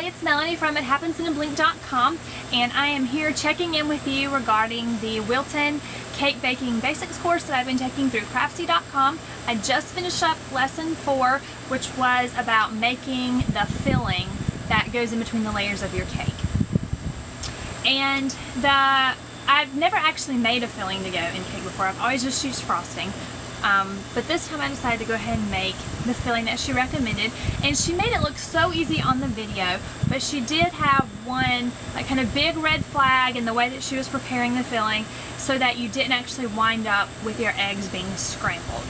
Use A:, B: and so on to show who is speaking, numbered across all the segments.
A: Hi, it's Melanie from ItHappensInABlink.com and I am here checking in with you regarding the Wilton Cake Baking Basics course that I've been taking through Craftsy.com. I just finished up lesson four which was about making the filling that goes in between the layers of your cake. And the I've never actually made a filling to go in cake before. I've always just used frosting. Um, but this time I decided to go ahead and make the filling that she recommended and she made it look so easy on the video but she did have one like kind of big red flag in the way that she was preparing the filling so that you didn't actually wind up with your eggs being scrambled.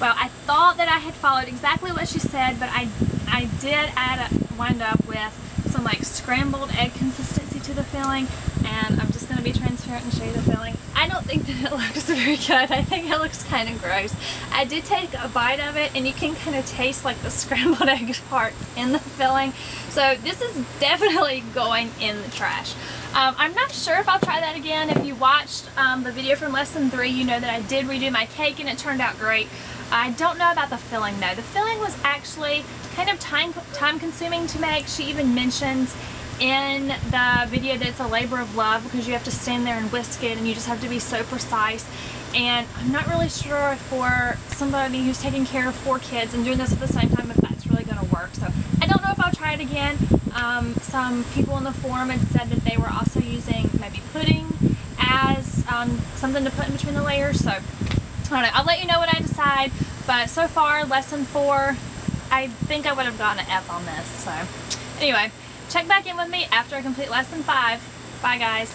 A: Well I thought that I had followed exactly what she said but I, I did add a, wind up with some like scrambled egg consistency to the filling and I'm just going to be transparent and show you the filling. I think that it looks very good. I think it looks kind of gross. I did take a bite of it and you can kind of taste like the scrambled egg part in the filling. So this is definitely going in the trash. Um, I'm not sure if I'll try that again. If you watched um, the video from lesson three, you know that I did redo my cake and it turned out great. I don't know about the filling though. The filling was actually kind of time, time consuming to make. She even mentions in the video that it's a labor of love because you have to stand there and whisk it and you just have to be so precise. And I'm not really sure for somebody who's taking care of four kids and doing this at the same time if that's really going to work. So I don't know if I'll try it again. Um, some people in the forum had said that they were also using maybe pudding as um, something to put in between the layers. So I don't know. I'll let you know what I decide. But so far lesson four I think I would have gotten an F on this. So anyway Check back in with me after I complete lesson five. Bye guys.